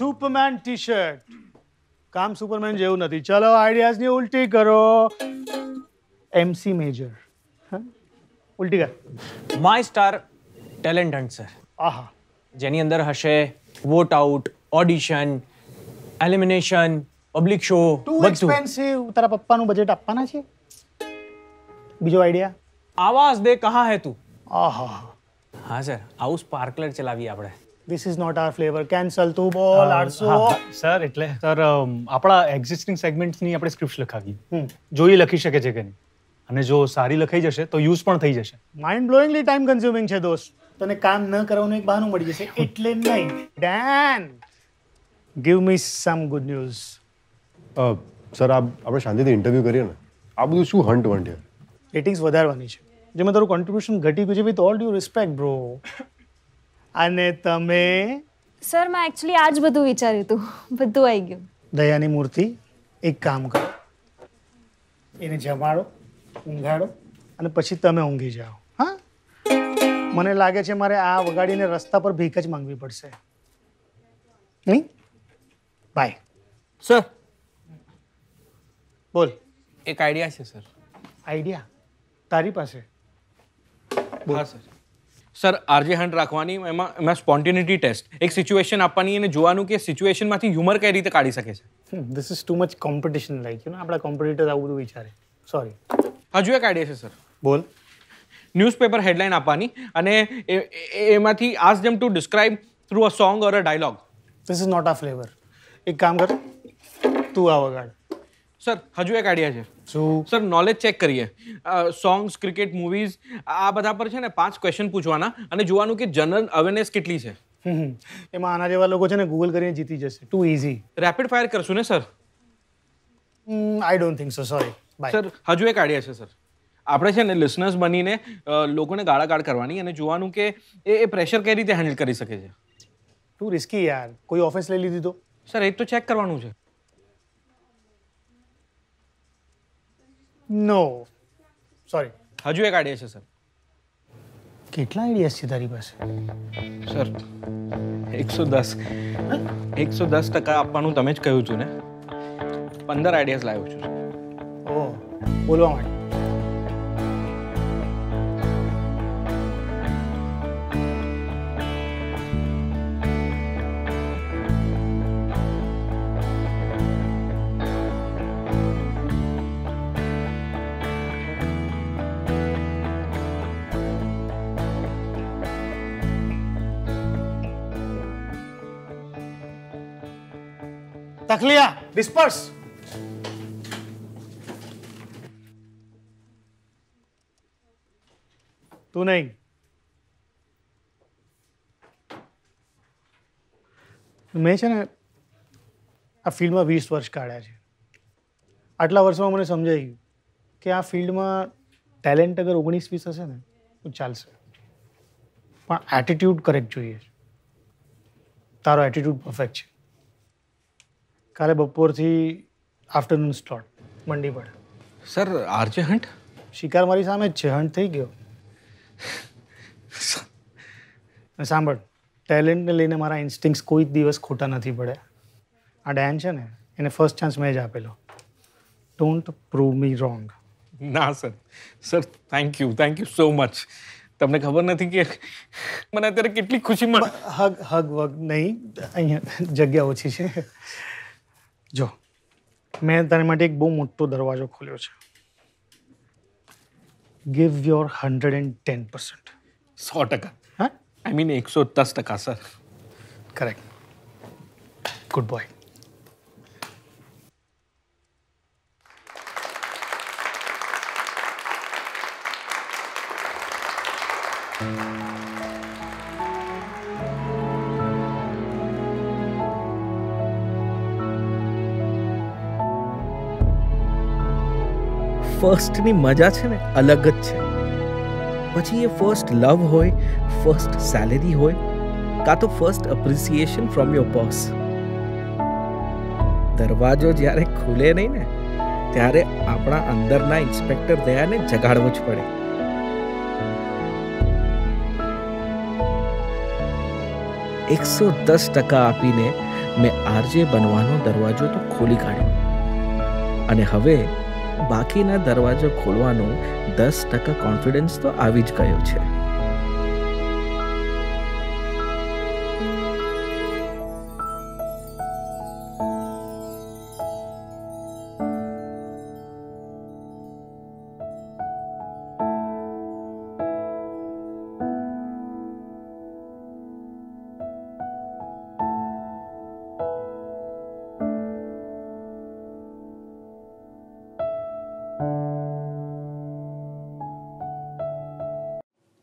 Superman T shirt કામ Superman જેવું નથી. ચલો આઈડિયાઝની ઉલટી કરો. એમસી મેજર ઉલટી કર. My star talent hunt sir આહા. જેની અંદર હશે vote out audition elimination public show too expensive તારા પપ્પાનું બજેટ આપવાના છે? બીજો આઈડિયા આવાજ દે કહા હે તું? આહા. હા સર આવું સ્પાર્કલર ચલાવીએ આપણે. This is not our flavour cancel તું બોલ આરસો સર એટલે સર આપણા એક્ઝિસ્ટિંગ સેગમેન્ટ્સની આપણે સ્ક્રિપ્ટ લખાવી જોઈ લખી શકે છે કે નહીં? અને જો સારી લખાઈ જશે તો યુઝ પણ થઈ જશે. માઇન્ડ બ્લોઈંગલી ટાઈમ કન્ઝ્યુમિંગ છે દોસ્ત. તને કામ ન કરવાનું એક બહાનું મળી જશે એટલે નહીં. Then give me some good news sir આપ આપણે શાંતિથી ઇન્ટરવ્યૂ કરીએ ને. આ બધું શું હન્ટ વન્ટ છે રેટિંગ્સ વધારવાની છે. જેમાં તારું કોન્ટ્રીબ્યુશન ઘટી ગયું છે with all due respect bro અને તમે? સર મેં એકચ્યુઅલી આજ બધું વિચાર્યું હતું. બધું આવી ગયું. દયાની મૂર્તિ એક કામ કરો. એને જમાડો ઊંઘાડો અને પછી તમે ઊંઘી જાઓ. હા? મને લાગે છે મારે આ વગાડીને રસ્તા પર ભીખ જ માંગવી પડશે. નહીં? બાય સર બોલ. એક આઈડિયા છે સર આઈડિયા તારી પાસે? હા સર સર આરજે હન્ટ રાખવાની એમાં એમાં સ્પોન્ટિનિટી ટેસ્ટ એક સિચ્યુએશન આપવાની અને જોવાનું કે સિચ્યુએશનમાંથી હ્યુમર કઈ રીતે કાઢી શકે છે. This is too much competition like you know આપણા કોમ્પિટિટર આવું બધું વિચારે. સોરી હજુ એક આઈડિયા છે સર. બોલ. ન્યૂઝપેપર હેડલાઇન આપવાની અને એ- એ- એમાંથી આસ જેમ to describe through a song or a dialogue this is not આ ફ્લેવર એક કામ કર તું આવ વગાડ સર હજુ એક આઈડિયા છે. શું? સર નોલેજ ચેક કરીએ. સોંગ્સ ક્રિકેટ મૂવીઝ આ બધા પર છે ને પાંચ ક્વેશ્ચન પૂછવાના અને જોવાનું કે જનરલ અવેરનેસ કેટલી છે. એમાં આના જેવા લોકો છે ને ગૂગલ કરીને જીતી જશે. ટુ ઇઝી રેપિડ ફાયર કરશું ને sir? I don't think so sorry bye sir હજુ એક આઈડિયા છે સર. આપણે છે ને લિસનર્સ બનીને લોકોને ગાળાગાળ કરવાની અને જોવાનું કે એ એ પ્રેશર કઈ રીતે હેન્ડલ કરી શકે છે. ટુ રિસ્કી યાર. કોઈ ઓફિસ લઈ લીધી તો? સર એ તો ચેક કરવાનું છે. નો સોરી હજુ એક આઈડિયા છે સર કેટલા આઈડિયાસ છે તારી પાસે? સર એકસો દસ. એકસો દસ ટકા આપવાનું તમે જ કહ્યું છું ને. પંદર આઈડિયાઝ લાવ્યો છું ઓહ બોલવા માટે. તખલિયા ડિસ્પર્સ તું નહીં. મેં છે ને આ ફિલ્ડમાં વીસ વર્ષ કાઢ્યા છે. આટલા વર્ષમાં મને સમજાઈ ગયું કે આ ફિલ્ડમાં ટેલેન્ટ અગર ઓગણીસ વીસ હશે ને તો ચાલશે. પણ એટીટ્યૂડ કરેક્ટ જોઈએ તારો એટીટ્યૂડ પરફેક્ટ છે. કાલે બપોરથી આફ્ટરનૂન સ્લોટ મંડી પડે. સર આરજે હંટ શિકાર મારી સામે જ છે હંટ થઈ ગયો. સાંભળ ટેલેન્ટને લઈને મારા ઇન્સ્ટિંગ્સ કોઈ જ દિવસ ખોટા નથી પડ્યા. આ ડેન છે ને એને ફર્સ્ટ ચાન્સ મેં જ આપેલો. ડોન્ટ પ્રૂવ મી રોંગ ના sir. Sir thank you thank you so much તમને ખબર નથી કે મને અત્યારે કેટલી ખુશી મળે હગ હગ વગ નહીં અહીંયા જગ્યા ઓછી છે. જો મેં તારી માટે એક બહુ મોટો દરવાજો ખોલ્યો છે. Give your hundred and ten percent સો ટકા. હા? આઈ મીન એકસો દસ ટકા સર કરેક્ટ ગુડ બોય ફર્સ્ટની મજા છે ને, અલગ જ છે. પછી એ ફર્સ્ટ લવ હોય ફર્સ્ટ સેલેરી હોય, કાં તો first appreciation from your boss દરવાજો જ્યારે ખુલે નહીં ને, ત્યારે આપણા અંદરના ઇન્સ્પેક્ટર દયાને જગાડવો જ પડે. એકસો દસ ટકા આપીને મેં આરજે બનવાનો દરવાજો તો ખોલી કાઢ્યો. અને હવે બાકીના દરવાજો ખોલવાનો દસ ટકા કોન્ફિડન્સ તો આવી જ ગયો છે.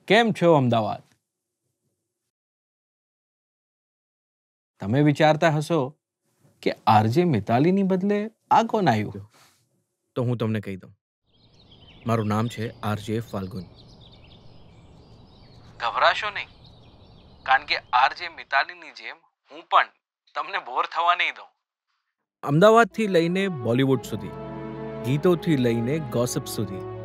કેમ છો અમદાવાદ? તમે વિચારતા હશો કે આરજે મિતાલીની બદલે આ કોણ આવ્યું? તો હું તમને કહી દઉં. મારું નામ છે આરજે ફાલ્ગુન. ગભરાશો નહીં કારણ કે આરજે મિતાલીની જેમ હું પણ તમને બોર થવા નહીં દઉં. અમદાવાદથી લઈને બોલિવૂડ સુધી ગીતોથી લઈને ગોસિપ સુધી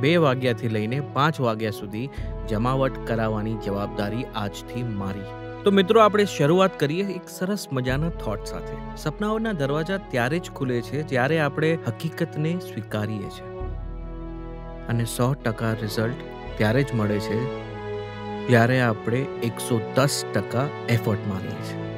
બે વાગ્યાથી લઈને પાંચ વાગ્યા સુધી જમાવટ કરાવવાની જવાબદારી આજથી મારી. તો મિત્રો, આપણે શરૂઆત કરીએ એક સરસ મજાના થોટ સાથે. સપનાઓના દરવાજા ત્યારે જ ખુલે છે જ્યારે આપણે હકીકતને સ્વીકારીએ છીએ અને સો ટકા રિઝલ્ટ ત્યારે જ મળે છે જ્યારે આપણે એકસો દસ ટકા એફર્ટ મારીએ છીએ.